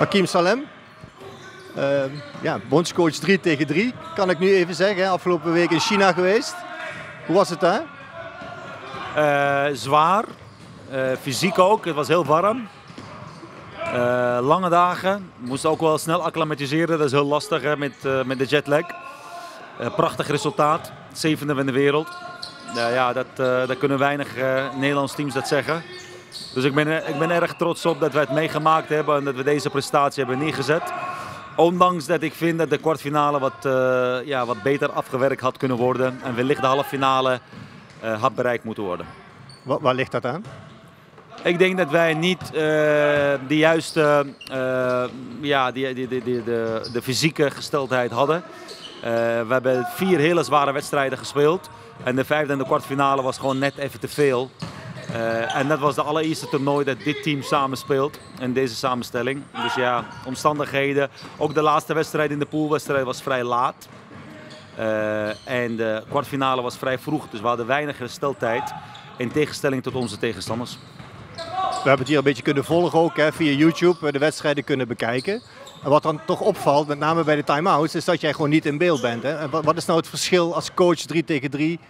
Hakim Salem. Uh, ja, bondscoach 3 tegen 3, kan ik nu even zeggen. Afgelopen week in China geweest. Hoe was het daar? Uh, zwaar. Uh, fysiek ook. Het was heel warm. Uh, lange dagen. Moest ook wel snel acclimatiseren. Dat is heel lastig met, met de jetlag. prachtig resultaat. Zevende van de wereld. ja, dat, dat kunnen weinig Nederlandse teams dat zeggen. Dus ik ben, ik ben erg trots op dat we het meegemaakt hebben en dat we deze prestatie hebben neergezet. Ondanks dat ik vind dat de kwartfinale wat, uh, ja, wat beter afgewerkt had kunnen worden. En wellicht de halve finale uh, had bereikt moeten worden. Wat, waar ligt dat aan? Ik denk dat wij niet uh, de juiste ja, die, die, die, die, de, de fysieke gesteldheid hadden. we hebben vier hele zware wedstrijden gespeeld. En de vijfde en de kwartfinale was gewoon net even te veel. Uh, en dat was de allereerste toernooi dat dit team samen speelt in deze samenstelling. Dus ja, omstandigheden. Ook de laatste wedstrijd in de poolwedstrijd was vrij laat. Uh, en de kwartfinale was vrij vroeg, dus we hadden weinig hersteltijd in tegenstelling tot onze tegenstanders. We hebben het hier een beetje kunnen volgen ook hè, via YouTube, de wedstrijden kunnen bekijken. En wat dan toch opvalt, met name bij de time-outs, is dat jij gewoon niet in beeld bent. Hè? Wat is nou het verschil als coach 3 tegen 3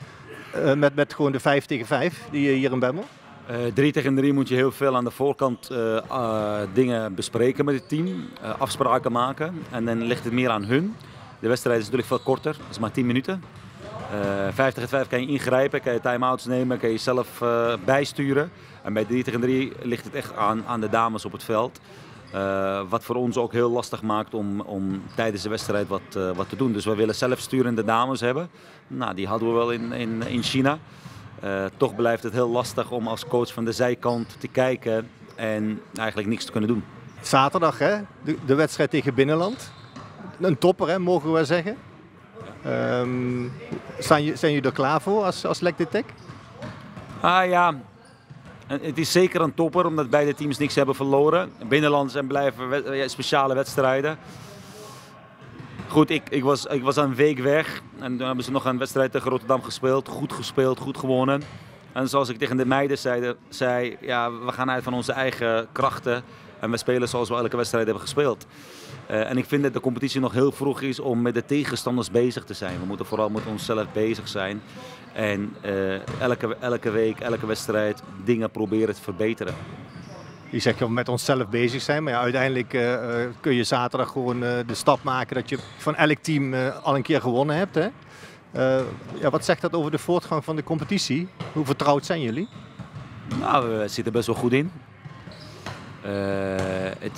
uh, met, met gewoon de 5 tegen 5 die je hier in Bemmel? Uh, eh, 3 tegen 3 moet je heel veel aan de voorkant uh, dingen bespreken met het team, afspraken maken. En dan ligt het meer aan hun. De wedstrijd is natuurlijk veel korter, dat is maar 10 minuten. 5 tegen 5 kan je ingrijpen, kan je time-outs nemen, kan je zelf bijsturen. En bij 3 tegen 3 ligt het echt aan, aan de dames op het veld. Uh, wat voor ons ook heel lastig maakt om, om tijdens de wedstrijd wat, uh, wat te doen. Dus we willen zelfsturende dames hebben. Nou, die hadden we wel in, in, in China. Uh, toch blijft het heel lastig om als coach van de zijkant te kijken en eigenlijk niks te kunnen doen. Zaterdag, hè? De, de wedstrijd tegen Binnenland. Een topper, hè, mogen we zeggen. Um, zijn, zijn jullie er klaar voor als, als Lectitech? Ah ja, het is zeker een topper, omdat beide teams niks hebben verloren. Binnenlands en blijven speciale wedstrijden. Goed, ik, ik, was, ik was een week weg en toen hebben ze nog een wedstrijd tegen Rotterdam gespeeld. Goed gespeeld, goed gewonnen. En zoals ik tegen de meiden zei, zei ja, we gaan uit van onze eigen krachten. En we spelen zoals we elke wedstrijd hebben gespeeld. Uh, en ik vind dat de competitie nog heel vroeg is om met de tegenstanders bezig te zijn. We moeten vooral met onszelf bezig zijn. En uh, elke, elke week, elke wedstrijd dingen proberen te verbeteren. Je zegt je met onszelf bezig zijn, maar ja, uiteindelijk uh, kun je zaterdag gewoon de stap maken dat je van elk team al een keer gewonnen hebt. Hè? ja, wat zegt dat over de voortgang van de competitie? Hoe vertrouwd zijn jullie? Nou, we zitten best wel goed in. Uh,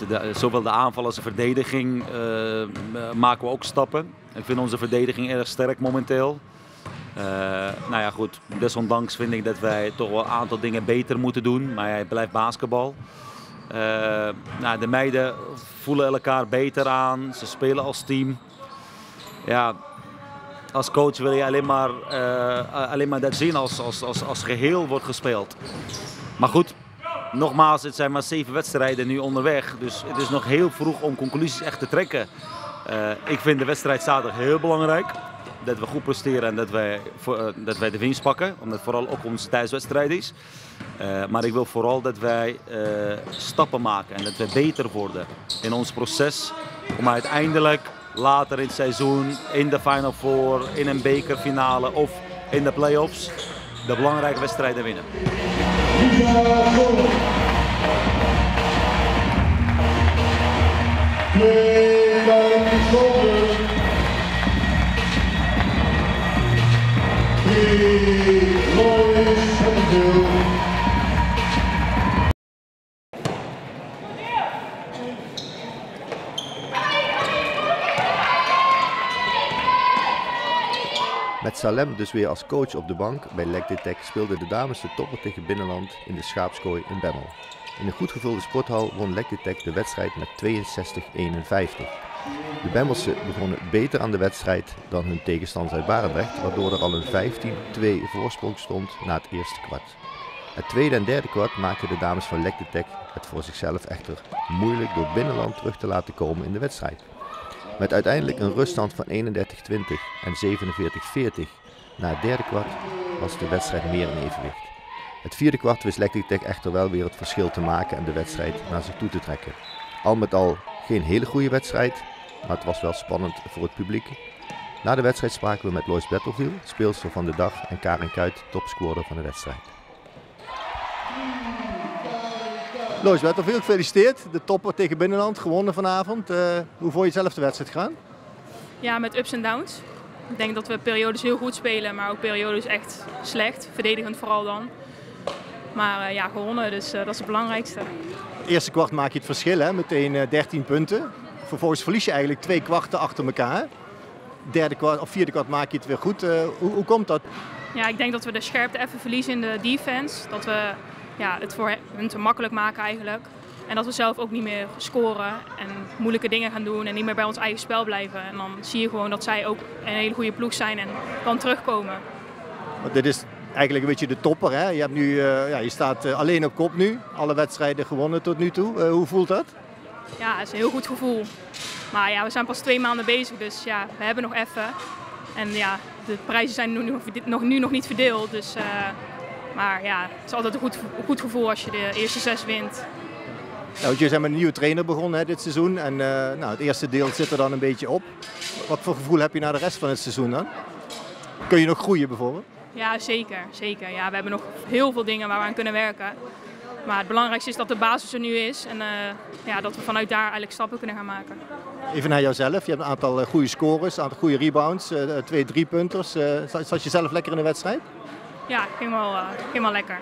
de, zowel de aanval als de verdediging uh, maken we ook stappen. Ik vind onze verdediging erg sterk momenteel. Uh, nou ja, goed. Desondanks vind ik dat wij toch wel een aantal dingen beter moeten doen. Maar het blijft basketbal. nou, de meiden voelen elkaar beter aan. Ze spelen als team. Ja, als coach wil je alleen maar, alleen maar dat zien als, als, als, als geheel wordt gespeeld. Maar goed, nogmaals, het zijn maar zeven wedstrijden nu onderweg. Dus het is nog heel vroeg om conclusies echt te trekken. Uh, ik vind de wedstrijd zaterdag heel belangrijk. Dat we goed presteren en dat wij, uh, dat wij de winst pakken. Omdat het vooral ook onze thuiswedstrijd is. Uh, maar ik wil vooral dat wij stappen maken en dat we beter worden in ons proces. Om uiteindelijk later in het seizoen, in de Final Four, in een bekerfinale of in de playoffs, de belangrijke wedstrijden winnen. Met Salem dus weer als coach op de bank bij Lectitech speelden de dames de topper tegen Binnenland in de Schaapskooi in Bemmel. In een goed gevulde sporthal won Lectitech de wedstrijd met 62-51. De Bemmelsen begonnen beter aan de wedstrijd dan hun tegenstanders uit Barendrecht, waardoor er al een 15-2 voorsprong stond na het eerste kwart. Het tweede en derde kwart maakten de dames van Lectitech het voor zichzelf echter moeilijk door Binnenland terug te laten komen in de wedstrijd. Met uiteindelijk een ruststand van 31-20 en 47-40 na het derde kwart was de wedstrijd meer in evenwicht. Het vierde kwart wist Lectitech echter wel weer het verschil te maken en de wedstrijd naar zich toe te trekken. Al met al geen hele goede wedstrijd, maar het was wel spannend voor het publiek. Na de wedstrijd spraken we met Lois Battlefield, speelster van de dag, en Karin Kuit, topscorer van de wedstrijd. Lois Battlefield, gefeliciteerd. De topper tegen Binnenland, gewonnen vanavond. Uh, hoe vond je zelf de wedstrijd gaan? Ja, met ups en downs. Ik denk dat we periodes heel goed spelen, maar ook periodes echt slecht. Verdedigend vooral dan. Maar uh, ja, gewonnen, dus uh, dat is het belangrijkste. Eerste kwart maak je het verschil, hè? meteen 13 punten. Vervolgens verlies je eigenlijk twee kwarten achter elkaar. Derde kwart, of vierde kwart maak je het weer goed. Hoe, hoe, komt dat? Ja, ik denk dat we de scherpte even verliezen in de defense. Dat we ja, het voor hun te makkelijk maken eigenlijk. En dat we zelf ook niet meer scoren en moeilijke dingen gaan doen en niet meer bij ons eigen spel blijven. En dan zie je gewoon dat zij ook een hele goede ploeg zijn en dan terugkomen. Maar dit is eigenlijk een beetje de topper. Hè? Je, hebt nu, uh, ja, je staat uh, alleen op kop nu. Alle wedstrijden gewonnen tot nu toe. Uh, hoe voelt dat? Ja, het is een heel goed gevoel. Maar ja, we zijn pas twee maanden bezig, dus ja, we hebben nog even. En ja, de prijzen zijn nu nog, nu nog niet verdeeld. Dus, maar ja, het is altijd een goed, goed gevoel als je de eerste zes wint. Want jullie zijn met een nieuwe trainer begonnen hè, dit seizoen. En nou, het eerste deel zit er dan een beetje op. Wat voor gevoel heb je na de rest van het seizoen dan? Kun je nog groeien bijvoorbeeld? Ja, zeker. zeker. Ja, we hebben nog heel veel dingen waar we aan kunnen werken. Maar het belangrijkste is dat de basis er nu is en uh, ja, dat we vanuit daar eigenlijk stappen kunnen gaan maken. Even naar jouzelf. Je hebt een aantal eh, goede scores, een aantal goede rebounds, uh, twee driepunters. Uh, zat je zelf lekker in de wedstrijd? Ja, wel, ging wel lekker.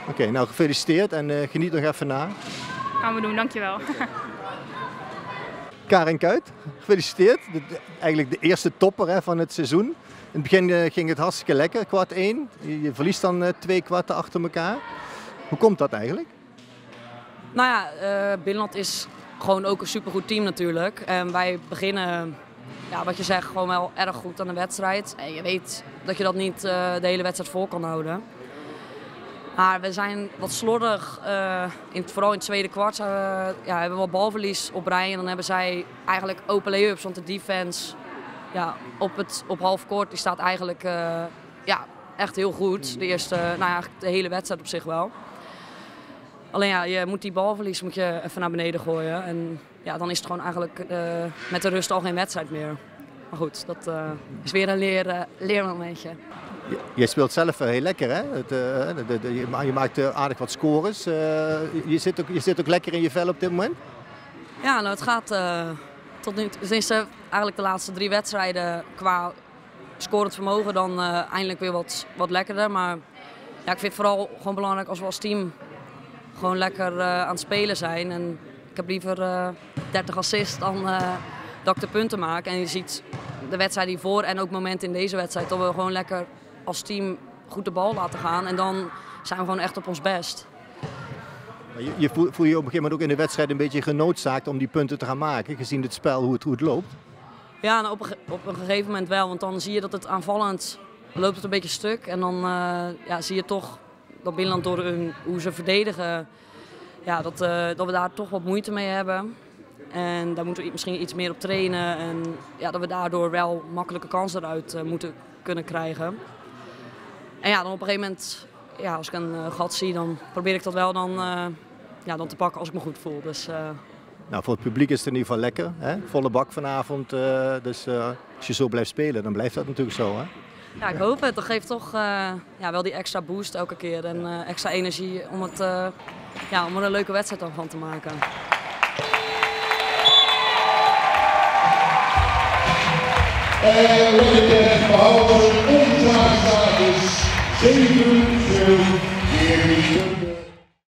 Oké, okay, nou gefeliciteerd en geniet nog even na. Gaan we doen, dankjewel. Karin Kuit, gefeliciteerd. De, de, eigenlijk de eerste topper hè, van het seizoen. In het begin uh, ging het hartstikke lekker, kwart 1. Je, je verliest dan uh, twee kwarten achter elkaar. Hoe komt dat eigenlijk? Nou ja, uh, Binnenland is gewoon ook een supergoed team natuurlijk. En wij beginnen, ja, wat je zegt, gewoon wel erg goed aan de wedstrijd. En je weet dat je dat niet de hele wedstrijd vol kan houden. Maar we zijn wat slordig, in, vooral in het tweede kwart we, ja, hebben we wat balverlies op rij. En dan hebben zij eigenlijk open lay-ups, want de defense ja, op, het, op half kort die staat eigenlijk ja, echt heel goed. De eerste, nou ja, de hele wedstrijd op zich wel. Alleen ja, je moet die balverlies moet je even naar beneden gooien. En ja, dan is het gewoon eigenlijk uh, met de rust al geen wedstrijd meer. Maar goed, dat uh, is weer een leer, leermomentje. Je, je speelt zelf heel lekker, hè? Het, de, de, de, je maakt aardig wat scores. je, zit ook, je zit ook lekker in je vel op dit moment? Ja, nou het gaat tot nu toe. Sinds eigenlijk de laatste drie wedstrijden qua scorend vermogen dan uh, eindelijk weer wat, wat lekkerder. Maar ja, ik vind het vooral gewoon belangrijk als we als team gewoon lekker uh, aan het spelen zijn. En ik heb liever uh, eh, 30 assists dan dat ik de punten maak. En je ziet de wedstrijd hiervoor en ook momenten in deze wedstrijd dat we gewoon lekker als team goed de bal laten gaan. En dan zijn we gewoon echt op ons best. Je, je voel, voel, je op een gegeven moment ook in de wedstrijd een beetje genoodzaakt om die punten te gaan maken, gezien het spel, hoe het, hoe het loopt? Ja, nou op, een, op een gegeven moment wel, want dan zie je dat het aanvallend loopt het een beetje stuk. En dan uh, ja, zie je toch dat Binnenland door hun, hoe ze verdedigen, ja, dat, uh, dat we daar toch wat moeite mee hebben. En daar moeten we misschien iets meer op trainen. En ja, dat we daardoor wel makkelijke kansen eruit uh, moeten kunnen krijgen. En ja, dan op een gegeven moment, ja, als ik een gat zie, dan probeer ik dat wel dan ja, dan te pakken als ik me goed voel. Dus. Nou, voor het publiek is het in ieder geval lekker. Hè? Volle bak vanavond. Dus als je zo blijft spelen, dan blijft dat natuurlijk zo. Hè? Ja, ik hoop het. Dat geeft toch ja, wel die extra boost elke keer. En extra energie om, het, ja, om er een leuke wedstrijd van te maken. En